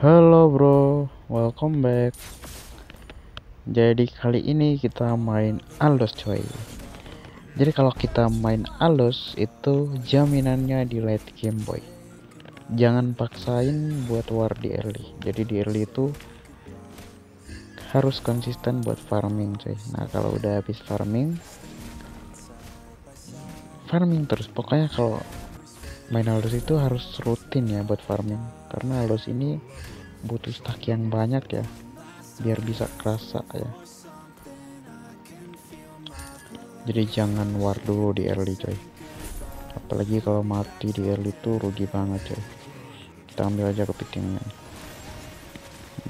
Halo bro, welcome back. Jadi kali ini kita main Aldos coy. Jadi kalau kita main Aldos itu jaminannya di late game boy. Jangan paksain buat war di early. Jadi di early itu harus konsisten buat farming coy. Nah kalau udah habis farming, farming terus. Pokoknya kalau main Aldos itu harus rutin ya buat farming. Karena Aldos ini butuh stack yang banyak ya biar bisa kerasa ya. Jadi jangan war dulu di early coy. Apalagi kalau mati di early itu rugi banget coy. Kita ambil aja kepitingnya.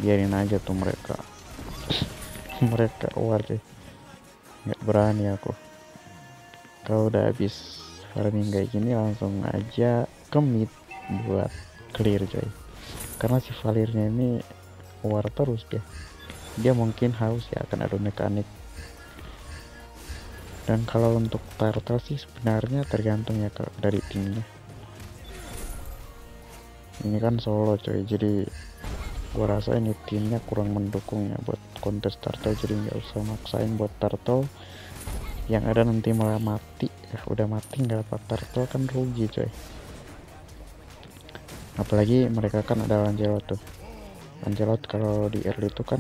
Biarin aja tuh mereka. Mereka war coy. Nggak berani aku. Kalau udah habis farming kayak gini langsung aja ke mid buat clear coy. Karena si Valirnya ini war terus dia. Dia mungkin haus ya akan ada mekanik. Dan kalau untuk turtle sih sebenarnya tergantung ya dari timnya. Ini kan solo coy jadi gua rasa ini timnya kurang mendukung ya buat kontes turtle jadi nggak usah maksain buat turtle yang ada nanti malah mati. Ya udah mati nggak dapat turtle kan rugi coy. Apalagi mereka kan ada Lancelot tuh. Lancelot kalau di early itu kan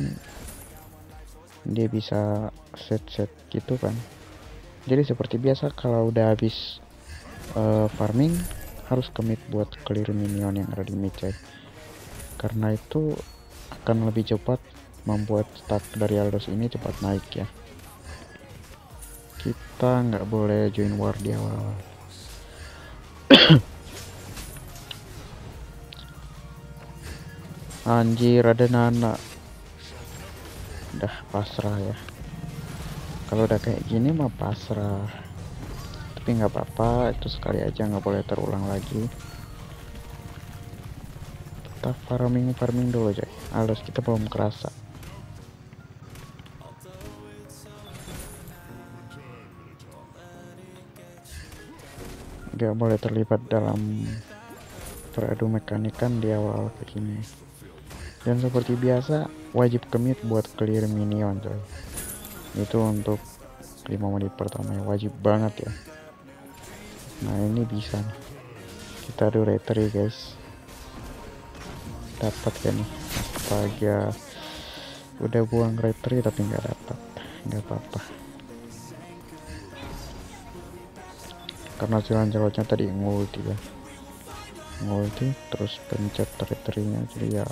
dia bisa set-set gitu kan. Jadi seperti biasa kalau udah habis uh, farming harus commit buat clear minion yang ada di mid coy. Karena itu akan lebih cepat membuat stack dari Aldos ini cepat naik ya kita nggak boleh join war di awal anjir ada nana. Udah pasrah ya. Kalau udah kayak gini mah pasrah. Tapi nggak apa-apa itu sekali aja nggak boleh terulang lagi. Kita farming farming dulu coy halus kita belum kerasa nggak boleh terlibat dalam peradu mekanikan di awal begini. Dan seperti biasa wajib commit buat clear minion coy. Itu untuk 5 menit pertama ya wajib banget ya. Nah ini bisa nih. Kita do retry guys. Dapat kan nih? Astaga udah buang retry tapi nggak dapat. Nggak apa-apa karena jalan-jalannya tadi ngulti ya. Ngulti terus pencet retry-nya jadi ya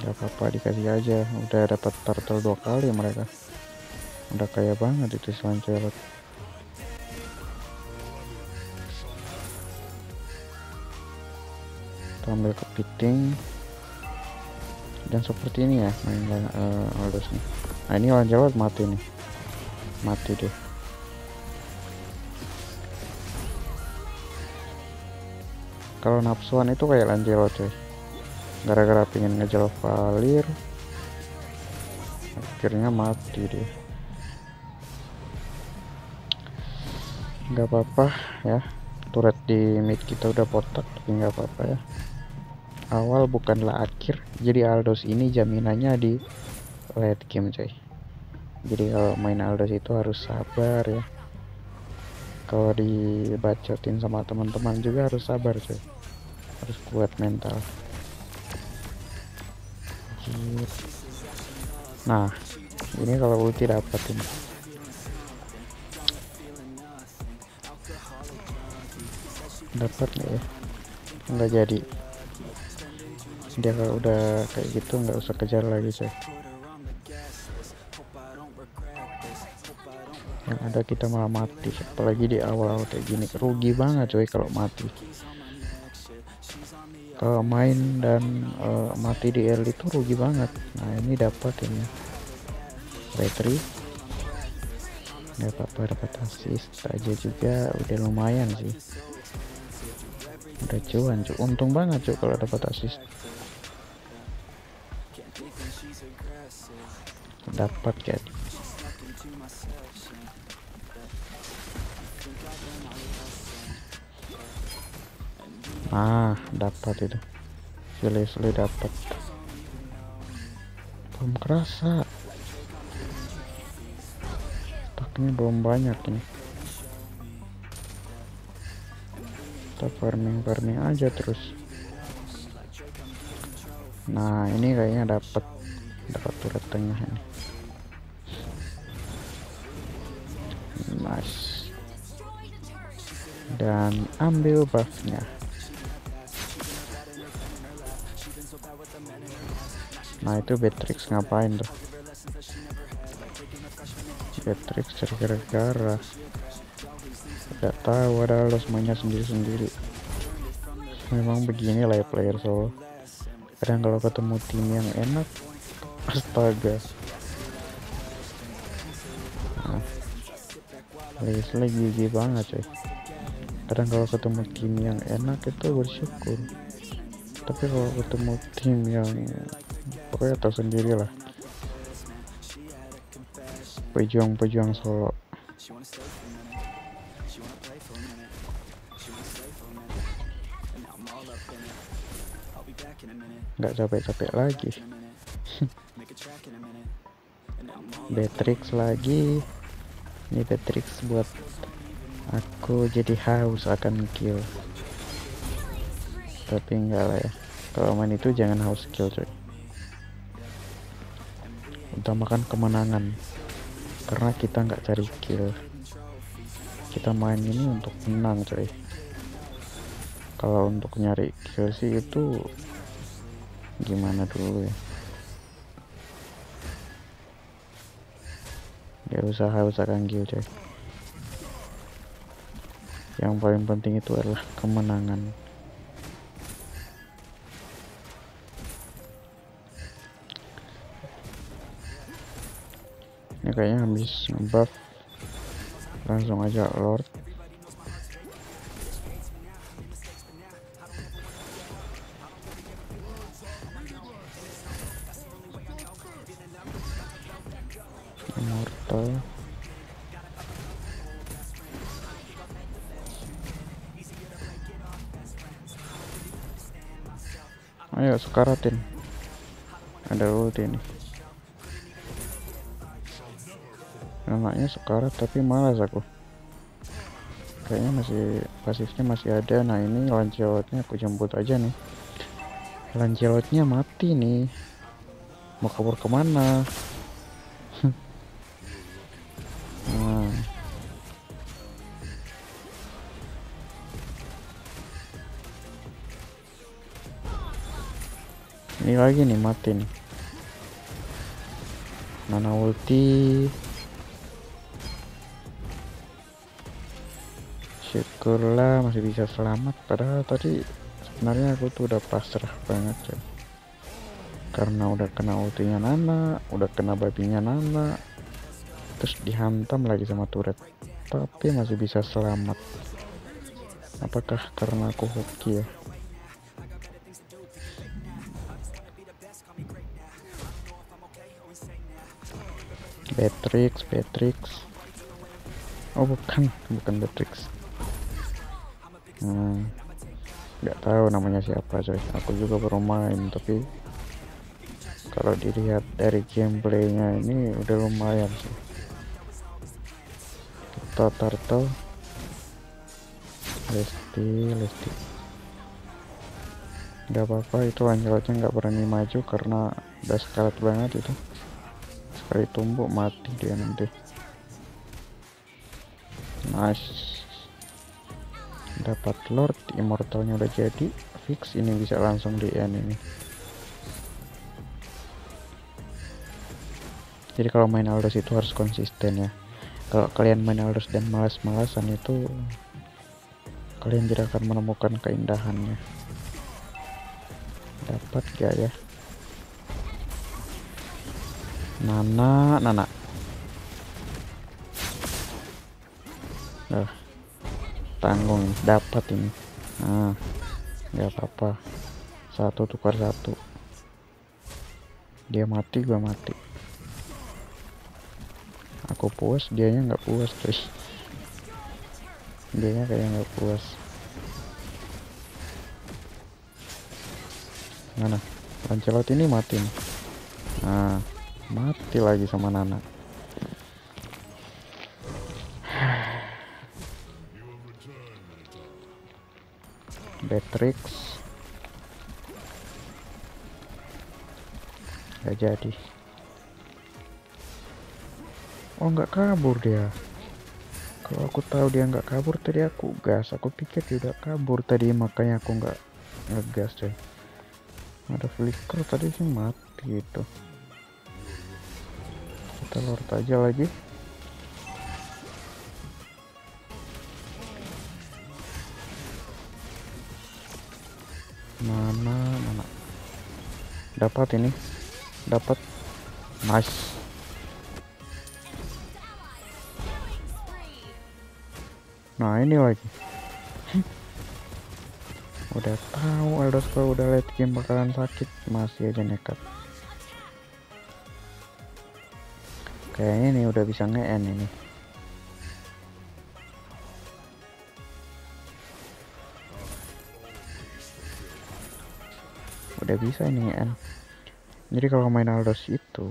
gak apa-apa dikasih aja. Udah dapat turtle dua kali mereka. Udah kaya banget itu selancelot kita ambil kepiting dan seperti ini ya main uh, nih. Nah ini lancelot mati nih mati deh. Kalau nafsuan itu kayak lancelot coy. Gara-gara pengen ngejar Valir akhirnya mati deh. Nggak apa-apa ya. Turret di mid kita udah potak tapi nggak apa-apa ya. Awal bukanlah akhir jadi Aldos ini jaminannya di late game coy jadi kalau main Aldos itu harus sabar ya. Kalau dibacotin sama teman-teman juga harus sabar coy harus kuat mental. Nah ini kalau ulti dapat ini dapat nggak ya? Nggak jadi. Dia kalau udah kayak gitu nggak usah kejar lagi coy yang ada kita malah mati. Apalagi di awal kayak gini. Rugi banget coy kalau mati. Kalau main dan uh, mati di early itu rugi banget. Nah ini dapat ini. Battery nggak apa-apa dapat assist aja juga. Udah lumayan sih. Udah cuan cuy. Untung banget cuy kalau dapat assist dapat jadi nah dapat itu. Leslie dapat. Belum kerasa. Staknya belum banyak ini. Kita farming farming aja terus nah ini kayaknya dapat dapat turret tengah ini. Nice. Dan ambil buffnya. Nah itu Beatrix ngapain tuh? Beatrix cari gara-gara. Gak tahu ada lo semuanya sendiri-sendiri. Memang begini lah ya player solo kadang kalau ketemu tim yang enak astaga. Nah, Leslie gigi banget coy. Kadang kalau ketemu tim yang enak itu bersyukur. Tapi kalau ketemu tim yang pokoknya tahu sendiri lah. Pejuang-pejuang solo nggak capek-capek lagi. Beatrix lagi. Ini Beatrix buat aku jadi haus akan kill. Tapi enggak lah ya. Kalau main itu jangan haus kill coy utamakan kemenangan. Karena kita nggak cari kill. Kita main ini untuk menang coy kalau untuk nyari kill sih itu gimana dulu ya? Ya usaha usahakan kill coy yang paling penting itu adalah kemenangan. Ini kayaknya habis buff langsung aja lord ayo sekaratin ada ulti nih namanya sekarat tapi malas aku. Kayaknya masih pasifnya masih ada. Nah ini lancelotnya aku jemput aja nih. Lancelotnya mati nih. Mau kabur ke mana ini lagi nih mati nih Nana ulti syukurlah masih bisa selamat. Padahal tadi sebenarnya aku tuh udah pasrah banget coy. Karena udah kena ultinya Nana udah kena babinya Nana terus dihantam lagi sama turret tapi masih bisa selamat. Apakah karena aku hoki ya Beatrix, Beatrix. Oh bukan, bukan Beatrix. Hmm, nggak tahu namanya siapa coy. Aku juga baru main tapi kalau dilihat dari gameplaynya ini udah lumayan sih. Kita turtle, Lesti, Lesti. Gak apa-apa itu anjlotnya nggak berani maju karena udah sekarat banget itu sekali tumbuk mati dia nanti. Nice. Dapat lord immortalnya udah jadi. Fix ini bisa langsung di end ini. Jadi kalau main Aldous itu harus konsisten ya. Kalau kalian main Aldous dan malas-malasan itu kalian tidak akan menemukan keindahannya. Dapat gak ya Nana, Nana. Uh, tanggung dapat ini. Nah, nggak apa-apa. Satu tukar satu. Dia mati, gua mati. Aku puas, dianya nggak puas terus. Dianya kayak nggak puas. mana Lancelot ini mati nih nah mati lagi sama Nana. Beatrix. Gak jadi. Oh nggak kabur dia. Kalau aku tahu dia nggak kabur tadi aku gas. Aku pikir dia udah kabur tadi makanya aku nggak ngegas coy. Ada flicker tadi sih mati itu Kita lord aja lagi. Mana mana? Dapat ini. Dapat. Nice. Nah ini lagi. Udah tahu Eldos kalau udah late game bakalan sakit masih aja nekat kayaknya ini udah bisa nge-end ini. Udah bisa ini nge-end. Jadi kalau main Aldos itu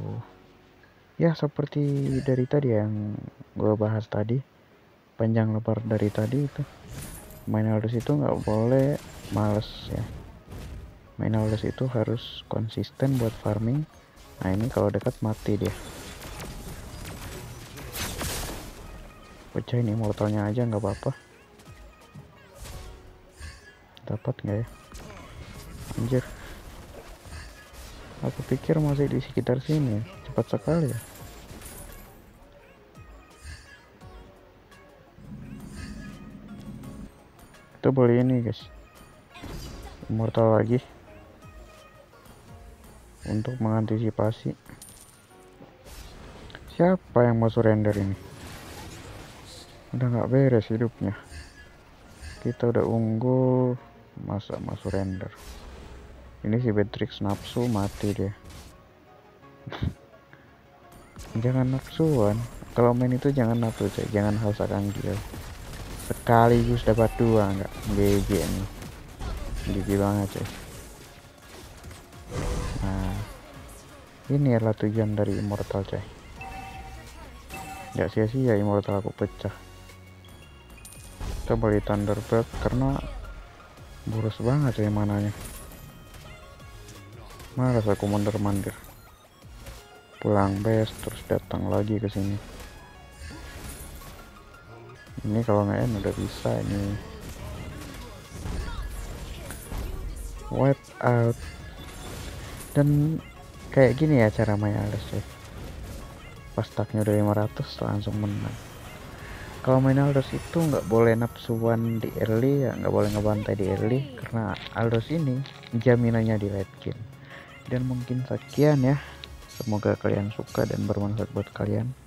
ya seperti dari tadi yang gue bahas tadi panjang lebar dari tadi itu main Aldos itu nggak boleh males ya. Main Aldos itu harus konsisten buat farming. Nah ini kalau dekat mati dia pecahin immortalnya aja nggak apa-apa. Dapat nggak ya? Anjir. Aku pikir masih di sekitar sini cepat sekali ya. Kita boleh ini guys. Immortal lagi. Untuk mengantisipasi. Siapa yang mau surrender ini udah nggak beres hidupnya. Kita udah unggul masa mau surrender. Ini si Beatrix nafsu mati dia. Jangan nafsuan. Kalau main itu jangan nafsu coy jangan haus akan gila. Sekaligus dapat dua enggak GG nih GG banget coy nah ini adalah tujuan dari immortal coy gak sia-sia immortal aku pecah kita beli thunderbird karena boros banget coy mananya. Malas aku mundur mandir. Pulang base terus datang lagi ke sini. Ini kalau nggak udah bisa ini. Wipe out. Dan kayak gini ya cara main Ales ya pas taknya udah 500 langsung menang kalau main Aldos itu nggak boleh nafsuan di early ya nggak boleh ngebantai di early karena Aldos ini jaminannya di late game. Dan mungkin sekian ya. Semoga kalian suka dan bermanfaat buat kalian